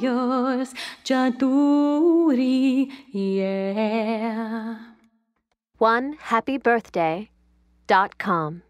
yours, Jaduri, yeah. One happy birthday dot com.